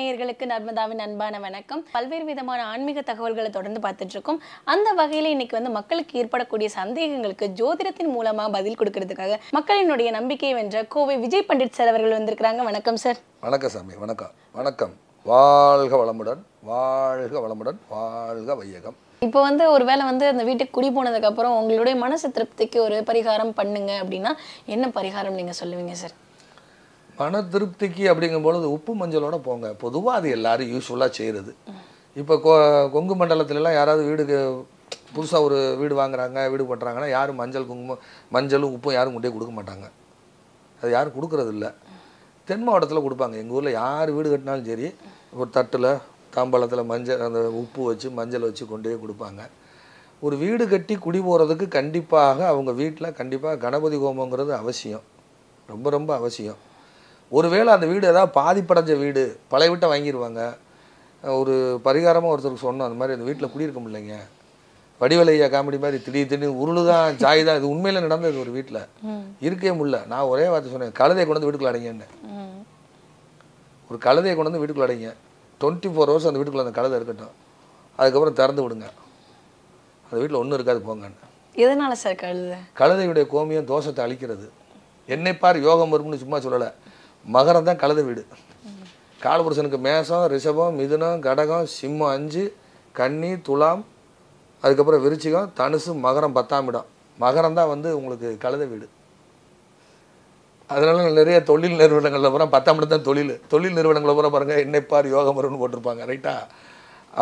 நேயர்களுக்கு நர்மதாவின் அன்பான வணக்கம். பல்வேறு விதமான ஆன்மீக தகவல்களை தொடர்ந்து பார்த்துட்டு இருக்கோம் அந்த வகையில இன்னைக்கு வந்து மக்களுக்கு ஏற்படக்கூடிய சந்தேகங்களுக்கு ஜோதிடத்தின் மூலமா பதில் கொடுக்கறதுக்காக மக்களினுடைய நம்பிக்கையை வென்ற கோவை விஜய் பண்டிட் சார் அவர்கள் வந்திருக்கிறாங்க. வணக்கம் சார். வணக்கம் சாமி. வணக்கம். வணக்கம். வாழ்க வளமுடன் வாழ்க வளமுடன் வாழ்க வையகம். இப்போ வந்து ஒருவேளை வந்து அந்த வீட்டுக்கு குடி போனதுக்கு அப்புறம் உங்களுடைய மனசு திருப்திக்கு ஒரு பரிகாரம் பண்ணுங்க அப்படின்னா என்ன பரிகாரம் நீங்க சொல்லுவீங்க சார்? மன திருப்திக்கு அப்படிங்கும்பொழுது உப்பு மஞ்சளோட போங்க. பொதுவாக அது எல்லாரும் யூஸ்ஃபுல்லாக செய்கிறது இப்போ கொ கொங்கு மண்டலத்துலலாம் யாராவது வீடுக்கு புதுசாக ஒரு வீடு வாங்குறாங்க வீடு பண்ணுறாங்கன்னா யாரும் மஞ்சள் குங்குமம் மஞ்சளும் உப்பும் யாரும் கொண்டே கொடுக்க மாட்டாங்க. அது யாரும் கொடுக்கறது இல்லை. தென் மாவட்டத்தில் கொடுப்பாங்க. எங்கள் ஊரில் யார் வீடு கட்டினாலும் சரி ஒரு தட்டில் தாம்பாளத்தில் மஞ்சள் அந்த உப்பு வச்சு மஞ்சள் வச்சு கொண்டே கொடுப்பாங்க. ஒரு வீடு கட்டி குடி போகிறதுக்கு கண்டிப்பாக அவங்க வீட்டில் கண்டிப்பாக கணபதி ஹோமங்கிறது அவசியம். ரொம்ப ரொம்ப அவசியம். ஒருவேளை அந்த வீடு ஏதாவது பாதிப்படைஞ்ச வீடு பழைய வீட்டை வாங்கிடுவாங்க ஒரு பரிகாரமாக ஒருத்தருக்கு சொன்னோம் அந்த மாதிரி அந்த வீட்டில் குடியிருக்க முடியலைங்க. வடிவலையா காமெடி மாதிரி திடீர் திடீர்னு உருளு தான் சாய் தான் இது உண்மையில் நடந்தது ஒரு வீட்டில். இருக்கவே முடியல. நான் ஒரே வார்த்தை சொன்னேன் கழுதையை கொண்டு வந்து வீட்டுக்குள்ள அடைங்கன்னு. ஒரு கழுதையை கொண்டு வந்து வீட்டுக்குள்ள அடைங்க. டுவெண்ட்டி ஃபோர் ஹவர்ஸ் அந்த வீட்டுக்குள்ள அந்த கழுதை இருக்கட்டும். அதுக்கப்புறம் திறந்து விடுங்க. அந்த வீட்டில் ஒன்றும் இருக்காது போங்கன்னு எதனால சார் கழுது? கழுதையுடைய கோமியம் தோஷத்தை அழிக்கிறது. என்னை பார் யோகம் வரும்னு சும்மா சொல்லலை. மகரம் தான் கழுதை வீடு. காலபுருஷனுக்கு மேசம் ரிஷபம் மிதுனம் கடகம் சிம்மம் அஞ்சு கன்னி துலாம் அதுக்கப்புறம் விருச்சிகம் தனுசு மகரம் பத்தாம் இடம். மகரம் தான் வந்து உங்களுக்கு கழுத வீடு. அதனால நிறைய தொழில் நிறுவனங்களில் பூரா பத்தாம் இடம் தான் தொழில். தொழில் நிறுவனங்களில் பூரா பாருங்கள் என்னைப்பார் பார் யோகம் போட்டிருப்பாங்க ரைட்டா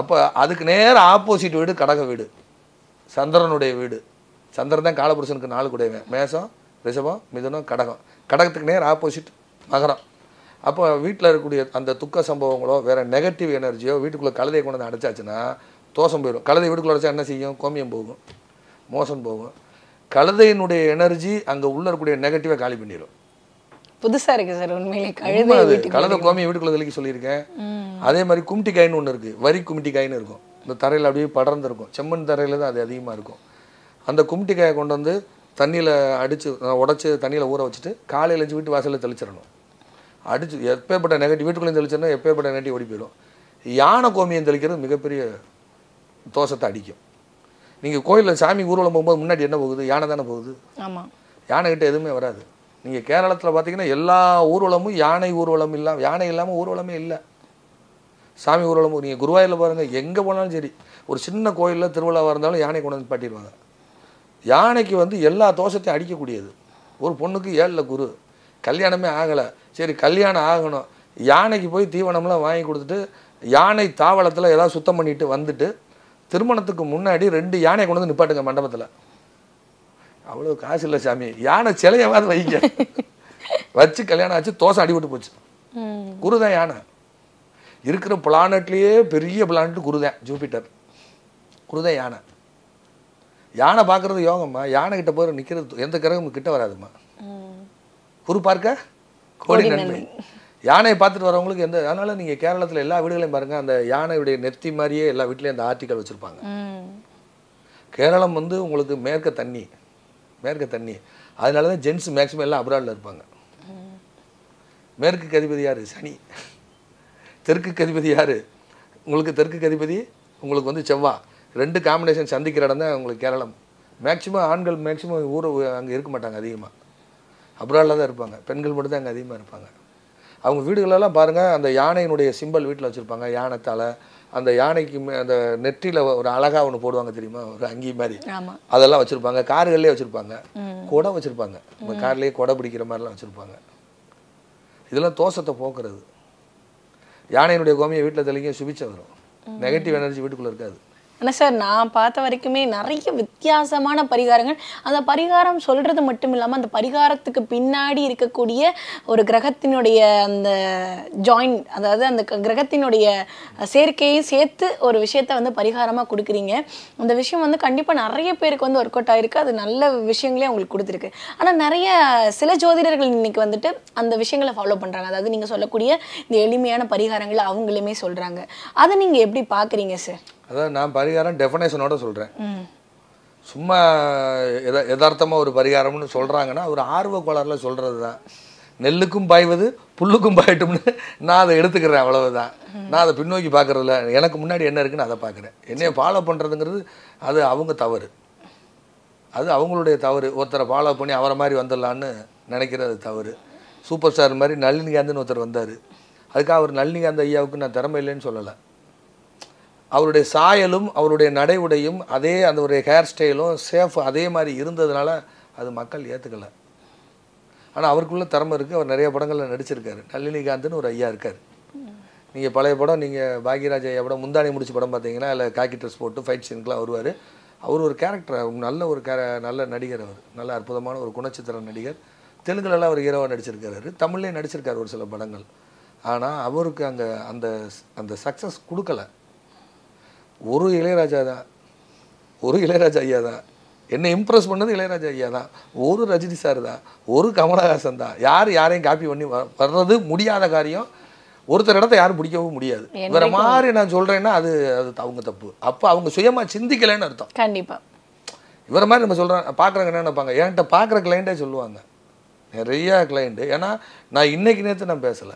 அப்போ அதுக்கு நேராக ஆப்போசிட் வீடு கடக வீடு. சந்திரனுடைய வீடு. சந்திரன் தான் காலபுருஷனுக்கு நாலு கூடையவன். மேசம் ரிஷபம் மிதுனம் கடகம். கடகத்துக்கு நேர் ஆப்போசிட் மகரம் அப்போ வீட்டில் இருக்கக்கூடிய அந்த துக்க சம்பவங்களோ வேற நெகட்டிவ் எனர்ஜியோ வீட்டுக்குள்ளே கழுதையை கொண்டு வந்து அடைச்சாச்சுன்னா தோஷம் போயிடும் கழுதை வீட்டுக்குள்ள அடைச்சா என்ன செய்யும்? கோமியம் போகும். மோசம் போகும். கழுதையினுடைய எனர்ஜி அங்கே உள்ள இருக்கக்கூடிய நெகட்டிவை காலி பண்ணிடும் புதுசா இருக்கு சார் உண்மையிலே கழுதை அது. கழுதை கோமியம் வீட்டுக்குள்ள தெளிக்க சொல்லியிருக்கேன். அதே மாதிரி கும்டி காயின்னு ஒன்று இருக்குது வரி கும்டி காயின்னு இருக்கும். இந்த தரையில் அப்படியே படர்ந்து இருக்கும். செம்மண் தரையில் தான் அது அதிகமாக இருக்கும். அந்த கும்டி காயை கொண்டு வந்து தண்ணியில் அடித்து உடச்சி தண்ணியில் ஊற வச்சுட்டு காலையில் எழுந்து வீட்டு வாசலில் தெளிச்சிடணும். அடிச்சு எப்பேற்பட்ட நெகட்டிவ் வீட்டுக்குள்ளேயும் தெளிச்சோன்னா எப்பேற்பட்ட நெகட்டிவ் ஓடி போயிடும். யானை கோமியம் தெளிக்கிறது மிகப்பெரிய தோஷத்தை அடிக்கும். நீங்கள் கோயிலில் சாமி ஊர்வலம் போகும்போது முன்னாடி என்ன போகுது? யானை தானே போகுது? ஆமா. யானைகிட்ட எதுவுமே வராது. நீங்கள் கேரளத்தில் பார்த்தீங்கன்னா எல்லா ஊர்வலமும் யானை ஊர்வலம் இல்லாம யானை இல்லாமல் ஊர்வலமே இல்லை. சாமி ஊர்வலம் நீங்கள் குருவாயூரில் பாருங்கள் எங்கே போனாலும் சரி ஒரு சின்ன கோயிலில் திருவிழாவாக இருந்தாலும் யானை கொண்டு வந்து பாட்டிடுவாங்க யானைக்கு வந்து எல்லா தோஷத்தையும் அடிக்கக்கூடியது. ஒரு பொண்ணுக்கு ஏழில் குரு கல்யாணமே ஆகலை சரி கல்யாணம் ஆகணும். யானைக்கு போய் தீவனம்லாம் வாங்கி கொடுத்துட்டு யானை தாவளத்தில் ஏதாவது சுத்தம் பண்ணிட்டு வந்துட்டு திருமணத்துக்கு முன்னாடி ரெண்டு யானையை கொண்டு வந்து நிப்பாட்டுங்க மண்டபத்தில். அவ்வளோ காசு இல்லை சாமி. யானை சிலையாவது வைங்க. வச்சு கல்யாணம் ஆச்சு தோசை அடிபட்டு போச்சு. ம். குரு தான் யானை. இருக்கிற பிளானட்லேயே பெரிய பிளானட் குரு தான் ஜூபிட்டர். குரு தான் யானை. யானை பார்க்குறது யோகம்மா. யானை கிட்ட போய் நிற்கிறது எந்த கிரகமும் கிட்ட வராதும்மா. ம். குரு பார்க்க? கோடி நன்மை. யானையை பார்த்துட்டு வரவங்களுக்கு எந்த அதனால நீங்கள் கேரளத்தில் எல்லா வீடுகளையும் பாருங்கள் அந்த யானையுடைய நெத்தி மாதிரியே எல்லா வீட்லேயும் அந்த ஆர்டிக்கல் வச்சுருப்பாங்க. கேரளம் வந்து உங்களுக்கு மேற்க தண்ணி மேற்க தண்ணி. அதனால தான் ஜென்ஸ் மேக்ஸிமம் எல்லாம் அப்ராடில் இருப்பாங்க. மேற்கு அதிபதி யார்? சனி. தெற்கு அதிபதி யார்? உங்களுக்கு தெற்கு அதிபதி உங்களுக்கு வந்து செவ்வாய் ரெண்டு காம்பினேஷன் சந்திக்கிற இடம் தான் உங்களுக்கு கேரளம். மேக்ஸிமம் ஆண்கள் மேக்ஸிமம் ஊர் அங்கே இருக்க மாட்டாங்க அதிகமாக அப்ராடில் தான் இருப்பாங்க. பெண்கள் மட்டும் தான் அங்கே அதிகமாக இருப்பாங்க. அவங்க வீடுகளெல்லாம் பாருங்கள் அந்த யானையினுடைய சிம்பல் வீட்டில் வச்சுருப்பாங்க. யானை தலை அந்த யானைக்கு அந்த நெற்றியில் ஒரு அழகா ஒன்று போடுவாங்க தெரியுமா? ஒரு அங்கி மாதிரி. அதெல்லாம் வச்சுருப்பாங்க. கார்கள்லேயே வச்சுருப்பாங்க. கொடை வச்சுருப்பாங்க. நம்ம கார்லேயே கொடை பிடிக்கிற மாதிரிலாம் வச்சுருப்பாங்க. இதெல்லாம் தோஷத்தை போக்குறது. யானையினுடைய கோமியை வீட்டில் தெளிங்க சுபிச்சம் வரும். நெகட்டிவ் எனர்ஜி வீட்டுக்குள்ளே இருக்காது. ஆனால் சார் நான் பார்த்த வரைக்குமே நிறைய வித்தியாசமான பரிகாரங்கள். அந்த பரிகாரம் சொல்கிறது மட்டும் இல்லாமல் அந்த பரிகாரத்துக்கு பின்னாடி இருக்கக்கூடிய ஒரு கிரகத்தினுடைய அந்த ஜாயின் அதாவது அந்த கிரகத்தினுடைய சேர்க்கையை சேர்த்து ஒரு விஷயத்த வந்து பரிகாரமாக கொடுக்குறீங்க. அந்த விஷயம் வந்து கண்டிப்பாக நிறைய பேருக்கு வந்து ஒர்க் அவுட் ஆகிருக்கு அது நல்ல விஷயங்களே அவங்களுக்கு கொடுத்துருக்கு. ஆனால் நிறைய சில ஜோதிடர்கள் இன்னைக்கு வந்துட்டு அந்த விஷயங்களை ஃபாலோ பண்ணுறாங்க அதாவது நீங்கள் சொல்லக்கூடிய இந்த எளிமையான பரிகாரங்களை அவங்களுமே சொல்கிறாங்க அதை நீங்கள் எப்படி பார்க்குறீங்க சார்? அதான் நான் பரிகாரம் டெஃபனேஷனோட சொல்கிறேன் சும்மா எத யதார்த்தமாக ஒரு பரிகாரம்னு சொல்கிறாங்கன்னா ஒரு ஆர்வ கோளாறுல சொல்கிறது தான் நெல்லுக்கும் பாய்வது புல்லுக்கும் பாயட்டும்னு நான் அதை எடுத்துக்கிறேன் அவ்வளவுதான். நான் அதை பின்னோக்கி பார்க்கறதில்ல. எனக்கு முன்னாடி என்ன இருக்குன்னு அதை பார்க்குறேன். என்னைய ஃபாலோ பண்ணுறதுங்கிறது அது அவங்க தவறு. அது அவங்களுடைய தவறு. ஒருத்தரை ஃபாலோ பண்ணி அவரை மாதிரி வந்துடலான்னு நினைக்கிறது தவறு. சூப்பர் ஸ்டார் மாதிரி நளினிகாந்த்னு ஒருத்தர் வந்தார். அதுக்காக அவர் நளினிகாந்த் ஐயாவுக்கு நான் திறமை இல்லைன்னு சொல்லலை. அவருடைய சாயலும் அவருடைய நடை உடையும் அதே அந்த ஒரு ஹேர் ஸ்டைலும் சேஃப் அதே மாதிரி இருந்ததுனால அது மக்கள் ஏற்றுக்கல ஆனால் அவருக்குள்ள திறமை இருக்குது அவர் நிறைய படங்களில் நடிச்சிருக்காரு. நளினிகாந்த்னு ஒரு ஐயா இருக்கார். நீங்கள் பழைய படம் நீங்கள் பாக்யராஜ் ஐயா படம் முந்தானி முடிச்சு படம் பார்த்தீங்கன்னா இல்லை காக்கி ட்ரெஸ் போட்டு ஃபைட் சீனுக்குலாம் வருவார். அவர் ஒரு கேரக்டர் நல்ல ஒரு கேர நல்ல நடிகர் அவர். நல்ல அற்புதமான ஒரு குணச்சித்திர நடிகர். தெலுங்குலலாம் அவர் ஹீரோவாக நடிச்சிருக்காரு. தமிழ்லேயும் நடிச்சிருக்காரு ஒரு சில படங்கள். ஆனால் அவருக்கு அங்கே அந்த அந்த சக்ஸஸ் கொடுக்கல. ஒரு இளையராஜா தான். ஒரு இளையராஜா ஐயா தான். என்னை இம்ப்ரெஸ் பண்ணது இளையராஜா ஐயா தான். ஒரு ரஜினி சார் தான். ஒரு கமலஹாசன் தான். யார் யாரையும் காப்பி பண்ணி வர்றது முடியாத காரியம். ஒருத்தர் இடத்த யாரும் பிடிக்கவும் முடியாது. வேற மாதிரி நான் சொல்றேன்னா அது அது அவங்க தப்பு. அப்போ அவங்க சுயமா சிந்திக்கலைன்னு அர்த்தம். கண்டிப்பா. இவரை மாதிரி நம்ம சொல்கிறோம் பார்க்குறவங்க என்ன நினைப்பாங்க? என்கிட்ட பார்க்குற கிளைண்ட்டே சொல்லுவாங்க. நிறைய கிளைண்ட்டு ஏன்னா நான் இன்னைக்கு நேற்று நான் பேசலை.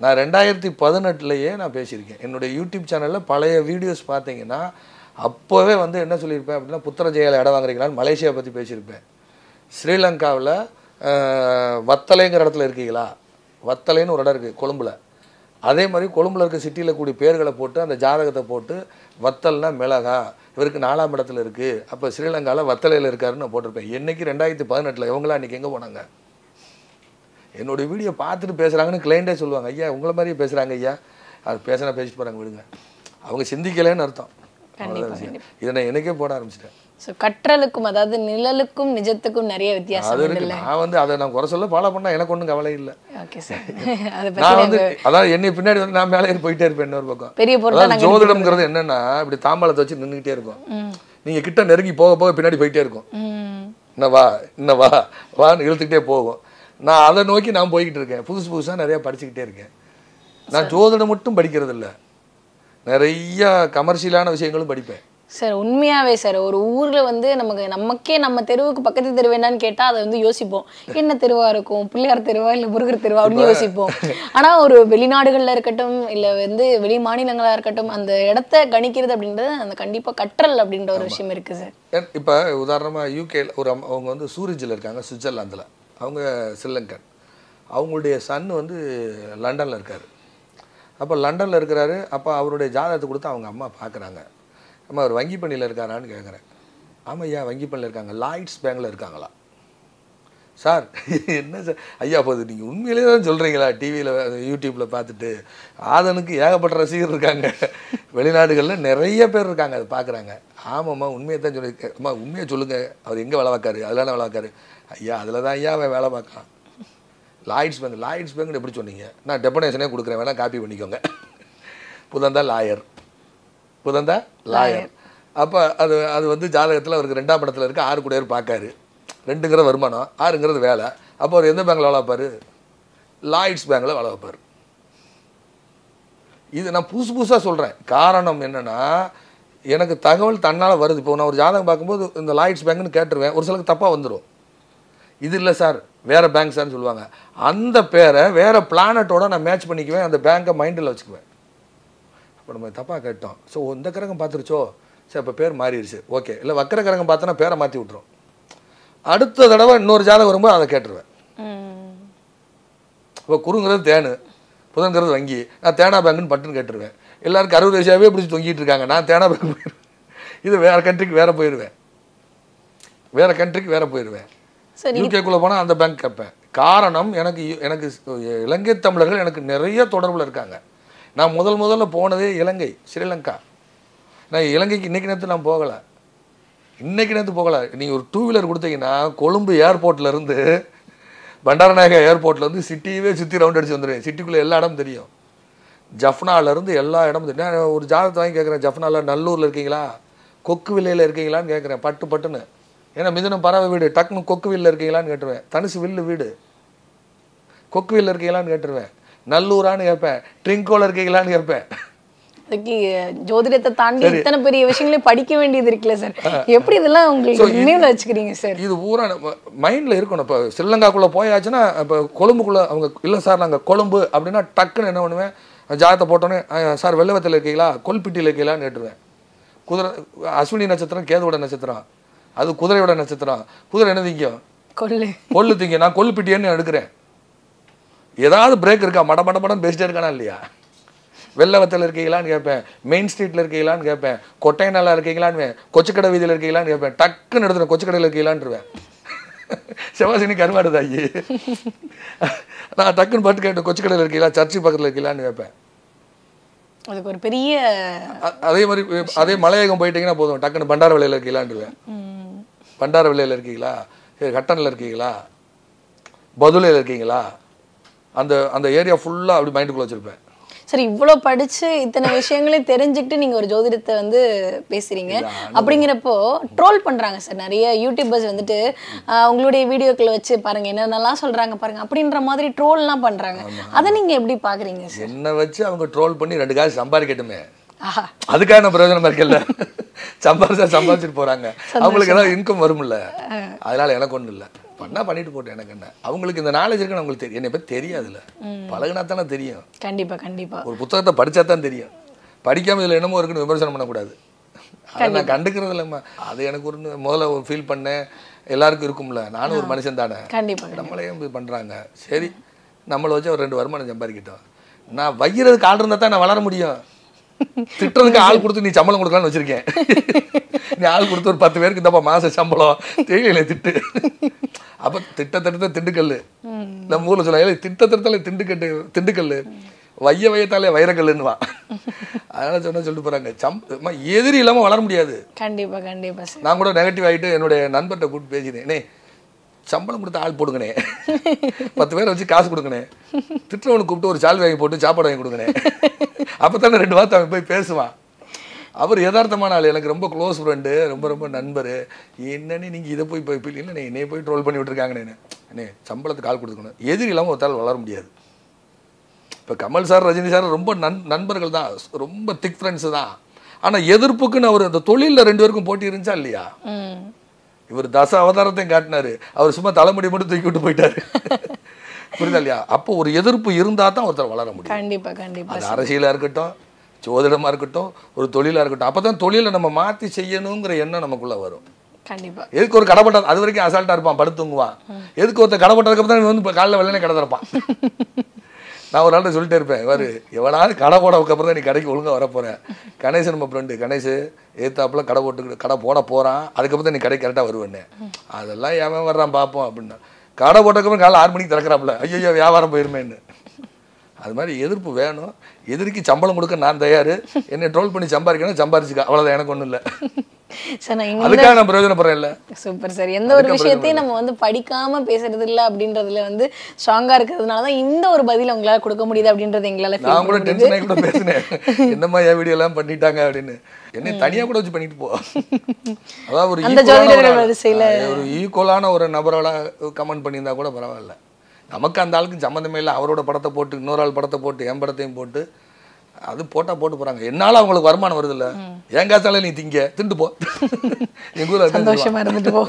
நான் ரெண்டாயிரத்தி பதினெட்டுலையே நான் பேசியிருக்கேன். என்னுடைய யூடியூப் சேனலில் பழைய வீடியோஸ் பார்த்தீங்கன்னா அப்போவே வந்து என்ன சொல்லியிருப்பேன் அப்படின்னா புத்திர ஜெயால இடம் வாங்குறீங்களான்னு மலேசியா பற்றி பேசியிருப்பேன். ஸ்ரீலங்காவில் வத்தலைங்கிற இடத்துல இருக்கீங்களா? வத்தலைன்னு ஒரு இடம் இருக்குது கொழும்புல. அதே மாதிரி கொழும்புல இருக்க சிட்டியில் கூடிய பேர்களை போட்டு அந்த ஜாதகத்தை போட்டு வத்தல்னா மிளகா இவருக்கு நாலாம் இடத்துல இருக்குது அப்போ ஸ்ரீலங்காவில் வத்தலையில் இருக்காருன்னு நான் போட்டிருப்பேன். என்றைக்கு ரெண்டாயிரத்தி பதினெட்டில் இவங்களாம் அன்றைக்கி எங்கே போனாங்க? என்னோட வீடியோ பார்த்துட்டு பேசுகிறாங்கன்னு கிளைண்டே சொல்லுவாங்க. ஐயா உங்களை மாதிரியே பேசுகிறாங்க ஐயா. அது பேசினா பேசிட்டு போகிறாங்க விடுங்க. அவங்க சிந்திக்கலைன்னு அர்த்தம். இதை நான் எனக்கே போட ஆரம்பிச்சிட்டேன். ஸோ கற்றலுக்கும் அதாவது நிழலுக்கும் நிஜத்துக்கும் நிறைய அது வித்தியாசம் இருக்கு நான் வந்து அதை நான் குறை சொல்ல ஃபாலோ பண்ணால் எனக்கு ஒன்றும் கவலை இல்லை. ஓகே சார் அதை நான் வந்து அதாவது என்னை பின்னாடி வந்து நான் மேலே போயிட்டே இருப்பேன் இன்னொரு பக்கம். பெரிய பொருளா ஜோதிடம்ங்கிறது என்னன்னா இப்படி தாம்பாளத்தை வச்சு நின்றுக்கிட்டே இருக்கும். நீங்க கிட்ட நெருங்கி போக போக பின்னாடி போயிட்டே இருக்கும். ம். இன்ன வா இன்ன வா வான்னு இழுத்துக்கிட்டே போகும். நான் அதை நோக்கி நான் போய்கிட்டு இருக்கேன். புதுசு புதுசா நிறைய படிச்சுக்கிட்டே இருக்கேன். நான் ஜோதிடம் மட்டும் படிக்கிறது இல்ல நிறைய கமர்ஷியலான விஷயங்களும் படிப்பேன். சார் உண்மையாவே சார் ஒரு ஊர்ல வந்து நமக்கு நமக்கே நம்ம தெருவுக்கு பக்கத்து தெரு என்னன்னு கேட்டா அதை வந்து யோசிப்போம். என்ன தெருவா இருக்கும்? பிள்ளையார் தெருவா இல்ல முருகர் தெருவா அப்படின்னு யோசிப்போம். ஆனா ஒரு வெளிநாடுகள்ல இருக்கட்டும் இல்ல வந்து வெளி மாநிலங்களா இருக்கட்டும் அந்த இடத்த கணிக்கிறது அப்படின்றது அந்த கண்டிப்பா கற்றல் அப்படின்ற ஒரு விஷயம் இருக்கு சார். இப்போ உதாரணமாக யூகேல ஒரு அவங்க வந்து சூரிஜில் இருக்காங்க சுவிட்சர்லாந்தில். அவங்க ஸ்ரீலங்கன். அவங்களுடைய சன் வந்து லண்டனில் இருக்கார். அப்போ லண்டனில் இருக்கிறாரு. அப்போ அவருடைய ஜாதகத்தை கொடுத்து அவங்க அம்மா பார்க்குறாங்க அம்மா அவர் வங்கி பண்ணியில் இருக்காரான்னு கேட்குறேன் ஆமாம் ஐயா வங்கி பண்ணியில் இருக்காங்க. லாய்ட்ஸ் பேங்கில் இருக்காங்களா? சார் என்ன சார்? ஐயா போது நீங்கள் உண்மையிலே தான் சொல்கிறீங்களா டிவியில் யூடியூப்பில் பார்த்துட்டு. ஆதனுக்கு ஏகப்பட்ட ரசிகர் இருக்காங்க. வெளிநாடுகளில் நிறைய பேர் இருக்காங்க அதை பார்க்குறாங்க ஆமாம்மா உண்மையை தான் சொல்லியிருக்கேன். அம்மா உண்மையை சொல்லுங்கள் அவர் எங்கே வேலை பார்க்காரு அதில் வேலை பார்க்காரு ஐயா அதில் தான் ஐயா அவன் வேலை பார்க்கான் லாய்ட்ஸ் பேங்க் லாய்ட்ஸ் பேங்க் எப்படி சொன்னீங்க? நான் டெபனேஷனே கொடுக்குறேன் வேணால் காப்பி பண்ணிக்கோங்க. புதந்தா லாயர் புதந்தா லாயர் அப்போ அது அது வந்து ஜாதகத்தில் அவருக்கு ரெண்டாம் படத்தில் இருக்க ஆறு குடையர் பார்க்காரு. ரெண்டுங்கிற வருமானம் ஆறுங்கிறது வேலை. அப்போ அவர் எந்த பேங்க்கில் வேலை வைப்பார் லாய்ட்ஸ் பேங்க்கில் வேலை வைப்பார் இது நான் புதுசு புதுசாக சொல்கிறேன் காரணம் என்னன்னா எனக்கு தகவல் தன்னால் வருது. இப்போ நான் ஒரு ஜாதகம் பார்க்கும்போது இந்த லாய்ட்ஸ் பேங்க்னு கேட்டுருவேன். ஒரு சிலருக்கு தப்பாக வந்துடும் இது இல்லை சார் வேற பேங்க் சார்னு சொல்லுவாங்க. அந்த பேரை வேற பிளானட்டோட நான் மேட்ச் பண்ணிக்குவேன் அந்த பேங்க்கை மைண்டில் வச்சுக்குவேன். அப்போ நம்ம தப்பாக கேட்டோம். ஸோ இந்த கிரகம் பார்த்துருச்சோ? சரி இப்போ பேர் மாறிடுச்சு ஓகே இல்லை வக்கர கிரகம் பார்த்தோன்னா பேரை மாற்றி விட்ரும் அடுத்த தடவை இன்னொரு ஜாதகம் வரும்போது அதை கேட்டுருவேன். இப்போ குருங்கிறது தேனு புதன்கிறது வங்கி. நான் தேனா பேங்க்னு பட்டுன்னு கேட்டுருவேன். எல்லாருக்கும் அறுபது வயசாகவே பிடிச்சி தொங்கிட்டு இருக்காங்க. நான் தேனா பேங்க் போயிடுவேன் இது வேற கண்ட்ரிக்கு வேற போயிடுவேன் வேற கண்ட்ரிக்கு வேற போயிடுவேன் யூகேக்குள்ளே போனால் அந்த பேங்க் கேட்பேன் காரணம் எனக்கு யு- எனக்கு இலங்கை தமிழர்கள் எனக்கு நிறைய தொடர்பில் இருக்காங்க. நான் முதல் முதல்ல போனதே இலங்கை ஸ்ரீலங்கா. நான் இலங்கைக்கு இன்றைக்கி நேரத்து நான் போகலை. இன்றைக்கி நேரத்து போகலை. நீங்கள் ஒரு டூ வீலர் கொடுத்தீங்கன்னா கொழும்பு ஏர்போர்ட்லேருந்து பண்டாரநாயகா ஏர்போர்ட்லேருந்து சிட்டியவே சுற்றி ரவுண்ட் அடிச்சு வந்துடுவேன் சிட்டிக்குள்ளே எல்லா இடமும் தெரியும். ஜஃப்னாலருந்து எல்லா இடமும் தெரியும். நான் ஒரு ஜாதகத்தை வாங்கி கேட்குறேன் ஜஃப்னாவில் நல்லூரில் இருக்கீங்களா? கொக்கு வில்லையில் இருக்கீங்களான்னு கேட்குறேன் பட்டு பட்டுன்னு. ஏன்னா மிதுனம் பறவை வீடு டக்குன்னு கொக்கு வில்ல இருக்கீங்களான்னு கேட்டுருவேன். தனுசு வில்லு வீடு. கொக்கு வில்ல இருக்கீங்களான்னு கேட்டுருவேன். நல்லூரான்னு கேட்பேன். ட்ரிங்கோல இருக்கீங்களான்னு கேட்பேன். ஜோதிடத்தை தாண்டி இத்தனை பெரிய விஷயங்களையும் படிக்க வேண்டியது இருக்குல்ல சார்? எப்படி இதெல்லாம் உங்களுக்கு நினைவுல வச்சுக்கிறீங்க சார்? இது பூரா மைண்டில் இருக்கணும். இப்போ ஸ்ரீலங்காக்குள்ளே போயாச்சுன்னா இப்போ கொழும்புக்குள்ளே அவங்க இல்லை சார் நாங்கள் கொழும்பு அப்படின்னா டக்குன்னு என்ன பண்ணுவேன்? ஜாதகத்தை போட்டோன்னே "ஆ, சார் வெள்ளவத்தில் இருக்கீங்களா? கொல்பிட்டியில் இருக்கீங்களான்னு கேட்டுருவேன். குதிரை அஸ்வினி நட்சத்திரம் கேதுவோட நட்சத்திரம். அது குதிரையோட நட்சத்திரம் குதிரை என்ன திங்கும்? கொள்ளு. கொல்லு திங்க நான் கொல்லுப்பிட்டியன்னு எடுக்கிறேன். ஏதாவது பிரேக் இருக்கா? மட மட மடம் பேசிட்டே இருக்கானா இல்லையா? வெள்ளவத்தில் இருக்கீங்களான்னு கேட்பேன். மெயின் ஸ்ட்ரீட்ல இருக்கீங்களான்னு கேட்பேன். கொட்டைநல்லா இருக்கீங்களான்னு கொச்சிக்கடை வீதியில் இருக்கீங்களான்னு கேட்பேன். டக்குன்னு எடுத்துறேன் கொச்சிக்கடையில் இருக்கீங்களான்ருவேன் செவாசினி கருவாடு தாயி. நான் டக்குன்னு பாட்டு கேட்டேன் கொச்சிக்கடையில் இருக்கீங்களா? சர்ச்சு பக்கத்தில் இருக்கீங்களான்னு கேட்பேன். அதுக்கு ஒரு பெரிய அதே மாதிரி அதே மலையகம் போயிட்டீங்கன்னா போதும். டக்குன்னு பண்டார விலையில் இருக்கீங்களான்ருவேன் ம், பண்டார விலையில் இருக்கீங்களா? சரி கட்டணில் இருக்கீங்களா? பதுளையில் இருக்கீங்களா? அந்த அந்த ஏரியா ஃபுல்லாக அப்படி மைண்டுக்குள்ளே வச்சுருப்பேன். சரி இவ்வளோ படிச்சு இத்தனை விஷயங்களையும் தெரிஞ்சுக்கிட்டு நீங்க ஒரு ஜோதிடத்தை வந்து பேசுறீங்க. அப்படிங்கிறப்போ ட்ரோல் பண்றாங்க சார் நிறைய யூடியூபர்ஸ் வந்துட்டு உங்களுடைய வீடியோக்களை வச்சு பாருங்க என்னென்னலாம் சொல்றாங்க பாருங்க அப்படின்ற மாதிரி ட்ரோல்லாம் பண்றாங்க. அதை நீங்க எப்படி பாக்குறீங்க சார்? என்னை வச்சு அவங்க ட்ரோல் பண்ணி ரெண்டு காசு சம்பாதிக்கட்டுமே. அதுக்கான பிரயோஜனம் இருக்குல்ல? சம்பாதிச்சா சம்பாதிச்சுட்டு போறாங்க. அவங்களுக்கு ஏதாவது இன்கம் வரும்ல? அதனால எனக்கு ஒன்றும் இல்லை. பண்ணா பண்ணிட்டு போட்டேன் எனக்கு என்ன? அவங்களுக்கு இந்த நாலேஜ் இருக்குன்னு அவங்களுக்கு தெரியும் என்னை பற்றி தெரியாதுல்ல. பழகுனா தானே தெரியும். கண்டிப்பா கண்டிப்பா. ஒரு புத்தகத்தை படிச்சா தான் தெரியும். படிக்காம இதில் என்னமோ இருக்குன்னு விமர்சனம் பண்ணக்கூடாது. அதை நான் கண்டுக்கிறது இல்லைம்மா. அது எனக்கு ஒரு முதல்ல ஒரு ஃபீல் பண்ணேன். எல்லாருக்கும் இருக்கும்ல. நானும் ஒரு மனுஷன் தானே. கண்டிப்பா நம்மளையும் இப்படி பண்ணுறாங்க சரி நம்மளை வச்சு ஒரு ரெண்டு வருமானம் சம்பாதிக்கிட்டோம். நான் வைக்கிறதுக்கு ஆள் இருந்தால் தான் நான் வளர முடியும். திட்டுறதுக்கு ஆள் கொடுத்து நீ சம்பளம் கொடுக்கலாம்னு வச்சிருக்கேன். நீ ஆள் கொடுத்து ஒரு பத்து பேருக்கு இந்தப்பா மாச சம்பளம் தெரியல திட்டு. அப்போ திட்ட திட்டத்தை திண்டுக்கல் நம்ம ஊரில் சொல்ல திட்ட திட்டத்தாலே திண்டுக்கட்டு திண்டுக்கல் வைய வையத்தாலே வைரக்கல்லுன்னுவா. அதனால சொன்ன சொல்லிட்டு போறாங்க. சம் எதிரி இல்லாமல் வளர முடியாது. கண்டிப்பா கண்டிப்பா சார் நான் கூட நெகட்டிவ் ஆகிட்டு என்னுடைய நண்பர்கிட்ட கூப்பிட்டு பேசினேன். "அண்ணே, சம்பளம் கொடுத்து ஆள் போடுங்கண்ணே. பத்து பேரை வச்சு காசு கொடுங்கண்ணே. திட்டவனு கூப்பிட்டு ஒரு சால் வாங்கி போட்டு சாப்பாடு வாங்கி கொடுங்கண்ணே. அப்போ தானே ரெண்டு வார்த்தை அவன் போய் பேசுவான். அவர் யதார்த்தமான ஆள். எனக்கு ரொம்ப க்ளோஸ் ஃப்ரெண்டு ரொம்ப ரொம்ப நண்பர். என்னன்னு நீங்கள் இதை போய் போய் இல்லைண்ணே என்னைய போய் ட்ரோல் பண்ணி விட்டுருக்காங்கண்ணே அண்ணே சம்பளத்துக்கு ஆள் கொடுத்துக்கணும். எதிரி இல்லாமல் ஒருத்தால் வளர முடியாது. இப்போ கமல் சார் ரஜினி சார் ரொம்ப நண் நண்பர்கள் தான். ரொம்ப திக் ஃப்ரெண்ட்ஸு தான். ஆனால் எதிர்ப்புக்குன்னு அவர் அந்த தொழிலில் ரெண்டு பேருக்கும் போட்டி இருந்துச்சா இல்லையா? இவர் தச அவதாரத்தையும் காட்டினாரு. அவர் சும்மா தலைமுடி மட்டும் தூக்கி விட்டு போயிட்டாரு. புரியுதா இல்லையா? அப்போ ஒரு எதிர்ப்பு இருந்தா தான் ஒருத்தர் வளர முடியும். கண்டிப்பா கண்டிப்பா. அது அரசியலா இருக்கட்டும் ஜோதிடமா இருக்கட்டும் ஒரு தொழிலா இருக்கட்டும். அப்பதான் தொழிலை நம்ம மாத்தி செய்யணுங்கிற எண்ணம் நமக்குள்ள வரும். கண்டிப்பா. எதுக்கு ஒரு கடைப்பட்ட அது வரைக்கும் அசால்ட்டா இருப்பான் படுத்துங்குவான் எதுக்கு ஒருத்தர் கடைப்பட்டதுக்கு அப்புறம் தான் வந்து காலைல வெள்ளனே கடை திறப்பான் நான் ஒரு நாள் சொல்லிட்டே இருப்பேன் இவர் எவனாவது கடை போடவுக்கு அப்புறம் தான் நீ கடைக்கு ஒழுங்காக வர போற. கணேசன் நம்ம ஃப்ரெண்டு கணேஷ் ஏத்தாப்புல கடை போட்டு கடை போட போகிறான் அதுக்கப்புறம் தான் நீ கடைக்கு கரெக்டாக வருவேன்னு. அதெல்லாம் ஏன் வர்றான் பார்ப்போம் அப்படின்னா. கடை போட்டதுக்கப்புறம் காலைல ஆறு மணிக்கு திறக்கிறாப்புல. ஐயோ வியாபாரம் போயிருமேன்னு. அது மாதிரி எதிர்ப்பு வேணும். எதிரிக்கு சம்பளம் கொடுக்க நான் தயார். என்னை ட்ரோல் பண்ணி சம்பாதிக்கணும் சம்பாரிச்சுக்க அவ்வளோதான் எனக்கு ஒன்றும் இல்லை. சார் நான் இங்க அதுக்காக நான் பிரயோஜனப்படுறேன் இல்லை. Super sir. எந்த ஒரு விஷயத்தையும் நம்ம வந்து படிக்காம பேசுறது இல்ல அப்படின்றதுல வந்து ஸ்ட்ராங்கா இருக்கிறதுனால தான் இந்த ஒரு பதில் உங்களால கொடுக்க முடியுது அப்படின்றது எங்களால நான் கூட. டென்ஷன் ஆகி கூட பேசினேன். என்னம்மா என் வீடியோ எல்லாம் பண்ணிட்டாங்க அப்படின்னு. என்னை தனியா கூட வச்சு பண்ணிட்டு போ. அதாவது ஒரு ஒரு ஈக்குவலான ஒரு நபரோட கமெண்ட் பண்ணியிருந்தா கூட பரவாயில்ல. நமக்கு அந்த ஆளுக்கு சம்மந்தமே இல்லை. அவரோட படத்தை போட்டு இன்னொரு ஆள் படத்தை போட்டு என் படத்தையும் போட்டு அது போட்டா போட்டு போறாங்க. என்னால அவங்களுக்கு வருமானம் வருது இல்ல என் காசால நீ திங்க. திண்டு போ. எங்க ஊர்ல சந்தோஷமா. இருந்துட்டு போ.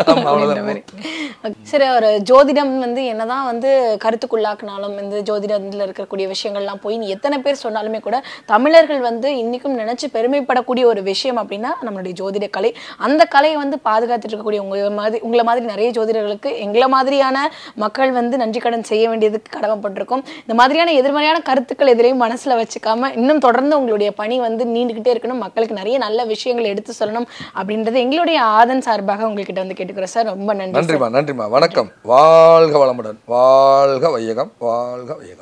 சரி ஒரு ஜோதிடம் வந்து என்னதான் வந்து கருத்துக்குள்ளாக்குனாலும் இந்த ஜோதிடத்துல இருக்கக்கூடிய விஷயங்கள்லாம் போய் நீ எத்தனை பேர் சொன்னாலுமே கூட தமிழர்கள் வந்து இன்னைக்கும் நினைச்சு பெருமைப்படக்கூடிய ஒரு விஷயம் அப்படின்னா நம்மளுடைய ஜோதிட கலை. அந்த கலையை வந்து பாதுகாத்துட்டு இருக்கக்கூடிய உங்க மாதிரி உங்களை மாதிரி நிறைய ஜோதிடர்களுக்கு எங்களை மாதிரியான மக்கள் வந்து நன்றி கடன் செய்ய வேண்டியதுக்கு கடமைப்பட்டிருக்கோம். இந்த மாதிரியான எதிர்மறையான கருத்துக்கள் எதிரையும் மனசுல வச்சுக்காம இன்னும் தொடர்ந்து உங்களுடைய பணி வந்து நீண்டுகிட்டே இருக்கணும். மக்களுக்கு நிறைய நல்ல விஷயங்களை எடுத்து சொல்லணும் அப்படின்றது எங்களுடைய ஆதன் சார்பாக உங்ககிட்ட வந்து கேட்டுக்கிறோம். சார் ரொம்ப நன்றி நன்றிமா நன்றிமா வணக்கம். வாழ்க வளமுடன். வாழ்க வையகம். வாழ்க வையகம்.